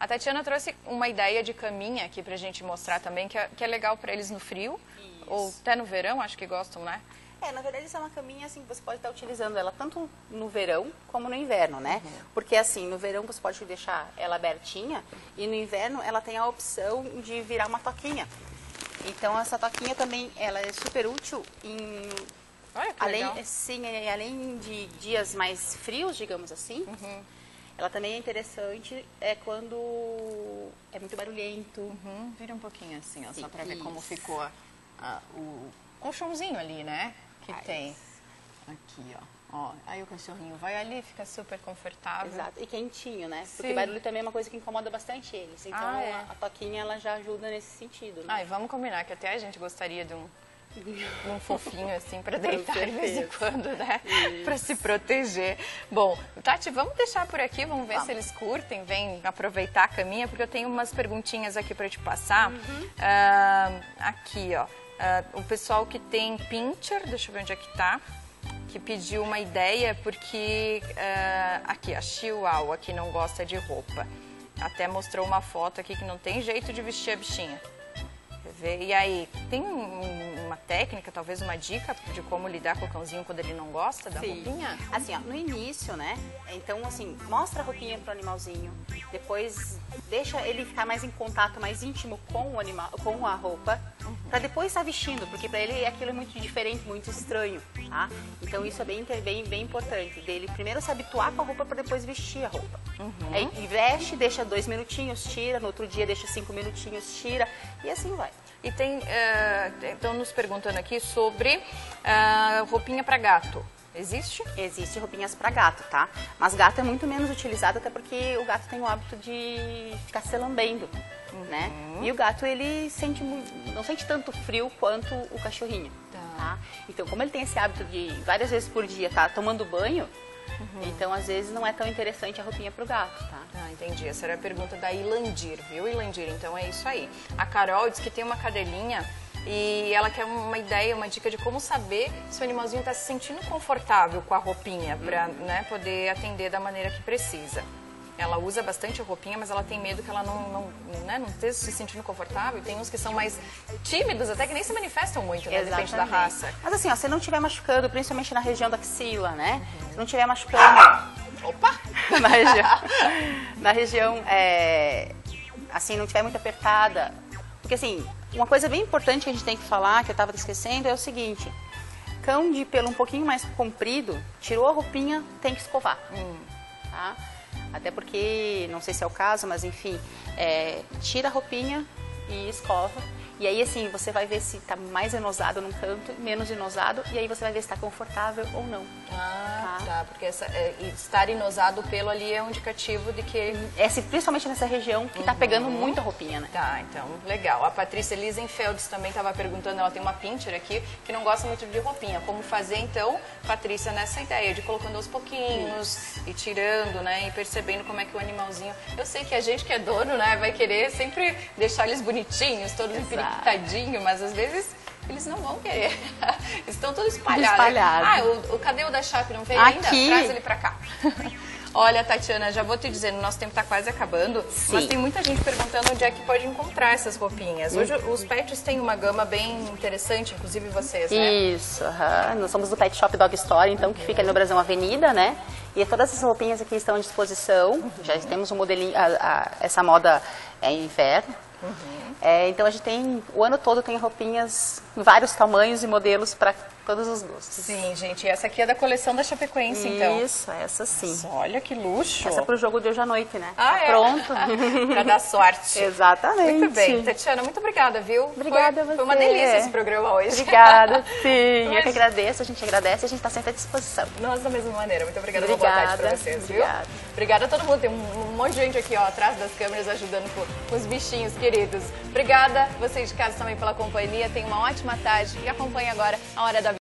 A Tatiana trouxe uma ideia de caminha aqui pra gente mostrar também, que é, que é legal para eles no frio, Isso. ou até no verão, acho que gostam, né? É, na verdade, isso é uma caminha assim que você pode estar utilizando ela tanto no verão como no inverno, né? Porque assim, no verão você pode deixar ela abertinha e no inverno ela tem a opção de virar uma toquinha. Então essa toquinha também ela é super útil em Olha que além, legal. sim, além de dias mais frios, digamos assim. Uhum. Ela também é interessante é quando é muito barulhento. Uhum, Vira um pouquinho assim, ó, Sim, só pra ver como isso. ficou a- o colchãozinho ali, né? Que Faz. tem. Aqui, ó. Ó, aí o cachorrinho vai ali, fica super confortável. Exato, e quentinho, né? Porque Sim. barulho também é uma coisa que incomoda bastante eles. Então Ah, é. a, a toquinha ela já ajuda nesse sentido, né? Ai, vamos combinar que até a gente gostaria de um, um fofinho assim pra deitar de vez em quando, né? Pra se proteger. Bom, Tati, vamos deixar por aqui, vamos ver Vamos. se eles curtem, vem aproveitar a caminha, porque eu tenho umas perguntinhas aqui pra te passar. Uhum. Ah, aqui, ó. Ah, o pessoal que tem Pinter, deixa eu ver onde é que tá. Que pediu uma ideia porque ah, aqui, a Chihuahua que não gosta de roupa. Até mostrou uma foto aqui que não tem jeito de vestir a bichinha. E aí, tem um- uma técnica, talvez uma dica de como lidar com o cãozinho quando ele não gosta da Sim. roupinha? Assim, ó, no início, né? Então, assim, mostra a roupinha pro animalzinho. Depois deixa ele ficar mais em contato, mais íntimo com o animal, com a roupa, pra depois estar vestindo, porque pra ele aquilo é muito diferente, muito estranho, tá? Então isso é bem, bem, bem importante. Dele primeiro se habituar com a roupa para depois vestir a roupa. Aí veste, deixa dois minutinhos, tira, no outro dia deixa cinco minutinhos, tira, e assim vai. E tem, estão nos perguntando aqui sobre ah, roupinha para gato. Existe? Existe roupinhas para gato, tá? Mas gato é muito menos utilizado, até porque o gato tem o hábito de ficar se lambendo, né? E o gato, ele sente não sente tanto frio quanto o cachorrinho, Tá. tá? Então, como ele tem esse hábito de várias vezes por dia tá tomando banho, então às vezes não é tão interessante a roupinha pro gato, tá? Ah, entendi. Essa era a pergunta da Ilandir, viu, Ilandir? Então é isso aí. A Carol diz que tem uma cadelinha e ela quer uma ideia, uma dica de como saber se o animalzinho está se sentindo confortável com a roupinha para né, poder atender da maneira que precisa. Ela usa bastante a roupinha, mas ela tem medo que ela não, não, né, não esteja se sentindo confortável. Tem uns que são mais tímidos, até que nem se manifestam muito, né? Depende da raça. Mas assim, ó, se não estiver machucando, principalmente na região da axila, né? Se não estiver machucando, Opa! na região, na região é, assim, não tiver muito apertada. Porque assim, uma coisa bem importante que a gente tem que falar, que eu estava esquecendo, é o seguinte. Cão de pelo um pouquinho mais comprido, tirou a roupinha, tem que escovar. Tá? Até porque, não sei se é o caso, mas enfim, é, tira a roupinha e escova. E aí, assim, você vai ver se está mais enosado num canto, menos enosado, e aí você vai ver se está confortável ou não. Ah, Tá. tá. Porque essa, é, estar inosado o pelo ali é um indicativo de que É, principalmente nessa região que está pegando Uhum. muito a roupinha, né? Tá, então, legal. A Patrícia Lisenfelds também estava perguntando, ela tem uma pincher aqui que não gosta muito de roupinha. Como fazer, então, Patrícia, nessa ideia de colocando aos pouquinhos e tirando, né? E percebendo como é que o animalzinho... Eu sei que a gente que é dono, né, vai querer sempre deixar eles bonitinhos, todos Exato. Empiriquitadinhos, mas às vezes... Eles não vão querer. Estão todos espalhados. Espalhado. Ah, o, o, cadê o da Chape? Não veio ainda? Aqui. Traz ele pra cá. Olha, Tatiana, já vou te dizendo, nosso tempo tá quase acabando, Sim. mas tem muita gente perguntando onde é que pode encontrar essas roupinhas. Hoje os pets têm uma gama bem interessante, inclusive vocês, né? Isso, nós somos do Pet Shop Dog Store, então, que fica ali no Brasil Avenida, né? E todas essas roupinhas aqui estão à disposição. Já temos um modelinho, a- a- essa moda é inverno. É, então a gente tem, o ano todo tem roupinhas em vários tamanhos e modelos para todos os gostos. Sim, gente, essa aqui é da coleção da Chapecoense, então. Isso, essa sim. Olha que luxo. Essa é pro jogo de hoje à noite, né? Ah, Tá é? Pronto. pra dar sorte. Exatamente. Muito bem. Tatiana, muito obrigada, viu? Obrigada foi, a Foi uma você. delícia esse programa hoje. Obrigada, sim. Eu Mas- que agradeço, a gente agradece, a gente está sempre à disposição. Nós da mesma maneira. Muito obrigada, uma boa tarde pra Obrigada, vocês, viu? obrigada. Obrigada a todo mundo. Tem um, um monte de gente aqui, ó, atrás das câmeras ajudando com, com os bichinhos queridos. Obrigada, vocês de casa também pela companhia. Tenha uma ótima tarde e acompanhe agora a Hora da